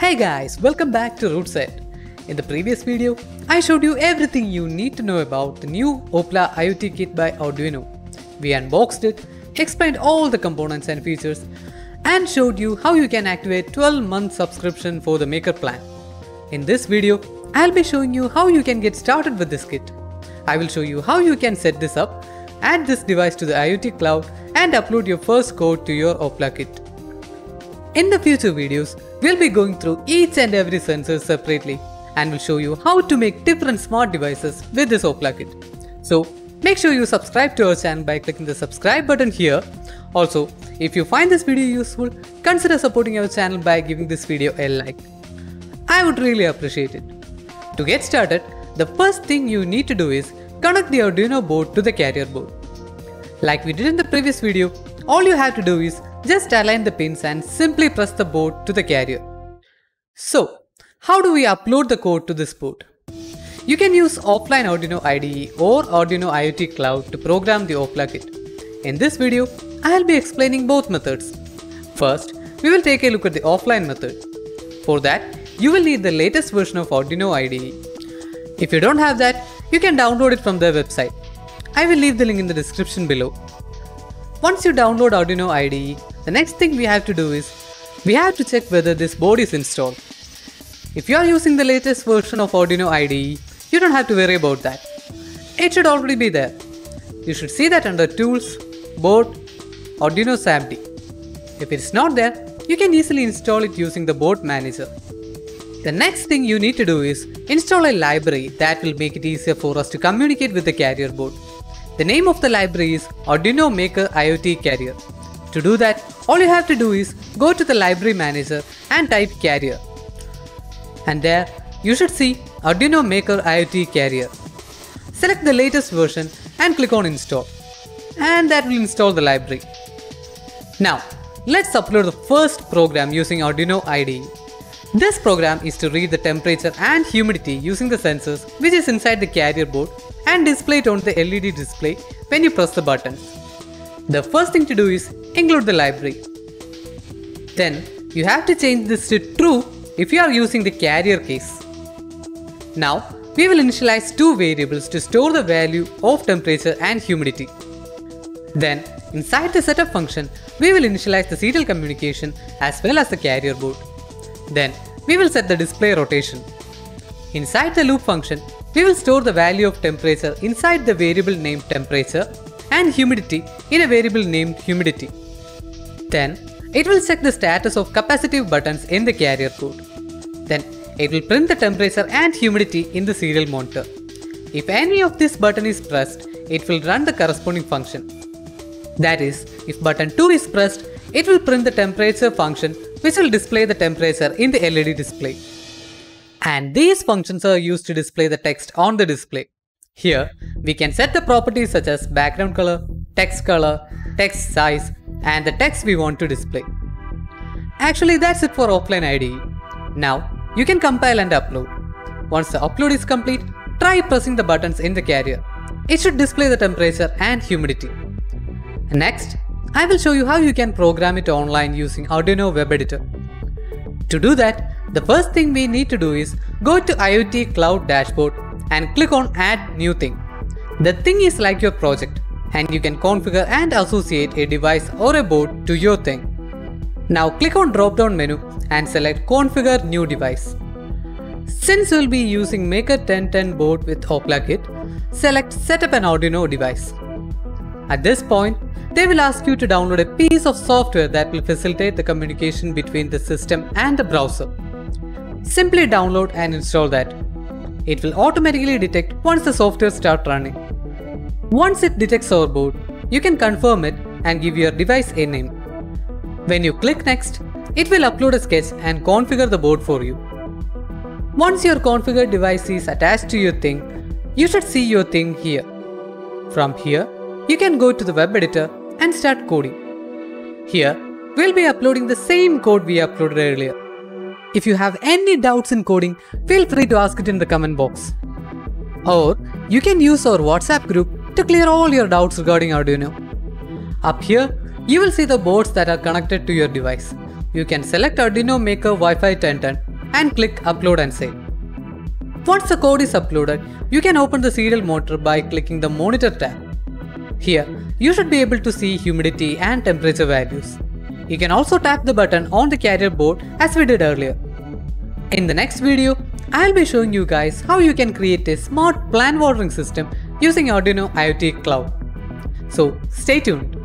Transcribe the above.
Hey guys, welcome back to RootSaid. In the previous video, I showed you everything you need to know about the new Opla IoT kit by Arduino. We unboxed it, explained all the components and features, and showed you how you can activate 12 month subscription for the Maker plan. In this video, I'll be showing you how you can get started with this kit. I will show you how you can set this up, add this device to the IoT cloud, and upload your first code to your Opla kit. In the future videos, we'll be going through each and every sensor separately and we'll show you how to make different smart devices with this Opla kit. So make sure you subscribe to our channel by clicking the subscribe button here. Also, if you find this video useful, consider supporting our channel by giving this video a like. I would really appreciate it. To get started, the first thing you need to do is connect the Arduino board to the carrier board. Like we did in the previous video, all you have to do is just align the pins and simply press the board to the carrier. So, how do we upload the code to this board? You can use offline Arduino IDE or Arduino IoT Cloud to program the Opla kit. In this video, I'll be explaining both methods. First, we will take a look at the offline method. For that, you will need the latest version of Arduino IDE. If you don't have that, you can download it from their website. I will leave the link in the description below. Once you download Arduino IDE, the next thing we have to do is, we have to check whether this board is installed. If you are using the latest version of Arduino IDE, you don't have to worry about that. It should already be there. You should see that under Tools, Board, Arduino SAMD. If it is not there, you can easily install it using the board manager. The next thing you need to do is install a library that will make it easier for us to communicate with the carrier board. The name of the library is Arduino Maker IoT Carrier. To do that, all you have to do is go to the library manager and type carrier. And there, you should see Arduino Maker IoT Carrier. Select the latest version and click on install. And that will install the library. Now, let's upload the first program using Arduino IDE. This program is to read the temperature and humidity using the sensors which is inside the carrier board and display it on the LED display when you press the button. The first thing to do is include the library. Then you have to change this to true if you are using the carrier case. Now we will initialize two variables to store the value of temperature and humidity. Then inside the setup function, we will initialize the serial communication as well as the carrier board. Then we will set the display rotation. Inside the loop function, we will store the value of temperature inside the variable named temperature and humidity in a variable named humidity. Then it will check the status of capacitive buttons in the carrier code. Then it will print the temperature and humidity in the serial monitor. If any of this button is pressed, it will run the corresponding function. That is, if button 2 is pressed, it will print the temperature function which will display the temperature in the LED display. And these functions are used to display the text on the display. Here, we can set the properties such as background color, text color, text size, and the text we want to display. Actually, that's it for offline IDE. Now, you can compile and upload. Once the upload is complete, try pressing the buttons in the carrier. It should display the temperature and humidity. Next, I will show you how you can program it online using Arduino Web Editor. To do that, the first thing we need to do is go to IoT Cloud Dashboard and click on Add New Thing. The thing is like your project and you can configure and associate a device or a board to your thing. Now click on drop down menu and select Configure New Device. Since we'll be using Maker 1010 board with Opla kit, select Set up an Arduino device. At this point, they will ask you to download a piece of software that will facilitate the communication between the system and the browser. Simply download and install that. It will automatically detect once the software starts running. Once it detects our board, you can confirm it and give your device a name. When you click next, it will upload a sketch and configure the board for you. Once your configured device is attached to your thing, you should see your thing here. From here, you can go to the web editor and start coding. Here, we'll be uploading the same code we uploaded earlier. If you have any doubts in coding, feel free to ask it in the comment box. Or you can use our WhatsApp group to clear all your doubts regarding Arduino. Up here, you will see the boards that are connected to your device. You can select Arduino Maker Wi-Fi 1010 and click upload and save. Once the code is uploaded, you can open the serial monitor by clicking the monitor tab. Here, you should be able to see humidity and temperature values. You can also tap the button on the carrier board as we did earlier. In the next video, I'll be showing you guys how you can create a smart plant watering system using Arduino IoT Cloud. So stay tuned.